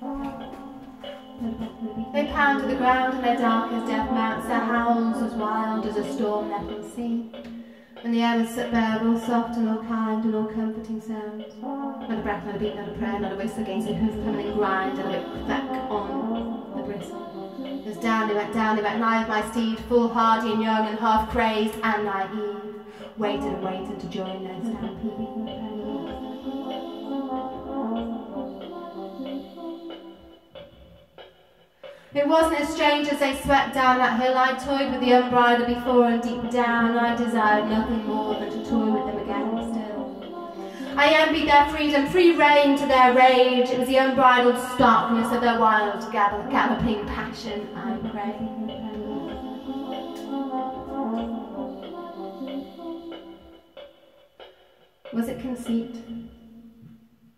They pound to the ground in their dark as death mounts, their howls as wild as a storm nettled sea. And the air was bare of all soft and all kind and all comforting sounds. Not a breath, not a beat, not a prayer, not a whistle against a hoof coming grind, and bit crack on the bristle. Was down they went, down they went, and I of my steed, full hardy and young and half crazed and naive, waited and waited to join their stampede. It wasn't as strange as they swept down that hill. I toyed with the unbridled before and deep down I desired nothing more than to toy with them again still. I envied their freedom, free rein to their rage. It was the unbridled starkness of their wild galloping passion, I pray. Was it conceit?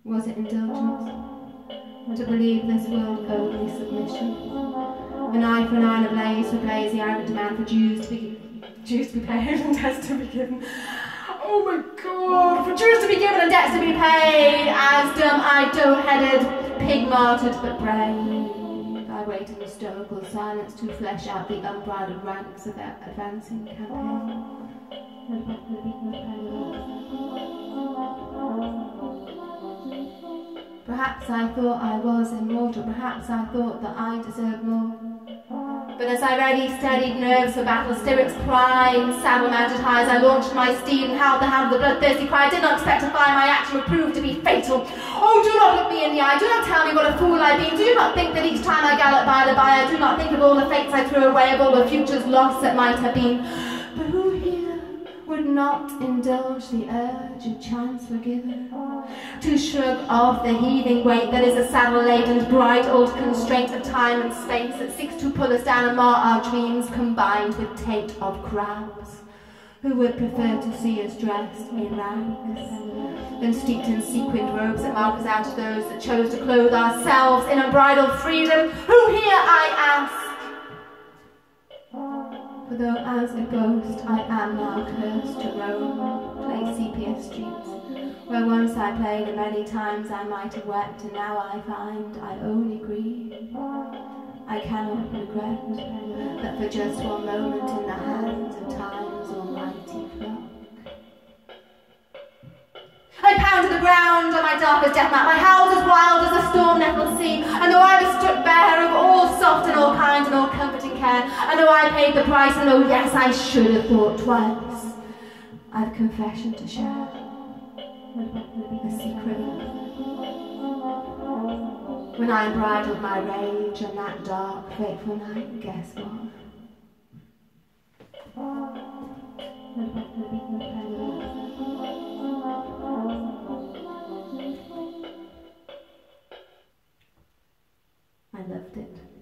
Was it indulgence? To believe this world only submission. An eye for an eye and a blaze for blaze, the arrogant demand for Jews to be Jews to be paid and debts to be given. Oh my god, for Jews to be given and debts to be paid, as dumb-eyed, dough-headed, pig-martyred but brave. I wait in stoical silence to flesh out the unbridled ranks of their advancing campaign. Perhaps I thought I was immortal, perhaps I thought that I deserved more. But as I ready, steadied nerves for battle, spirits prime, saddle mounted high as I launched my steed and howled the hound, the bloodthirsty cry. I did not expect to find my action would prove to be fatal. Oh, do not look me in the eye, do not tell me what a fool I've been. Do not think that each time I gallop by the by, I do not think of all the fates I threw away, of all the futures lost that might have been. But who would not indulge the urge of chance forgiven, to shrug off the heaving weight that is a saddle-laden, bright old constraint of time and space that seeks to pull us down and mar our dreams combined with taint of crowds, who would prefer to see us dressed in rags than steeped in sequined robes that mark us out of those that chose to clothe ourselves in unbridled freedom, who here I ask, though as a ghost I am now cursed to roam, play sepia streets, where once I played and many times I might have wept, and now I find I only grieve. I cannot regret that for just one moment in the hands of time's almighty clock. I pounded the ground on my darkest death mat, my howls as wild I paid the price, and oh yes, I should have thought twice, I've confession to share, a secret. When I bridled my rage on that dark, fateful night, guess what? I loved it.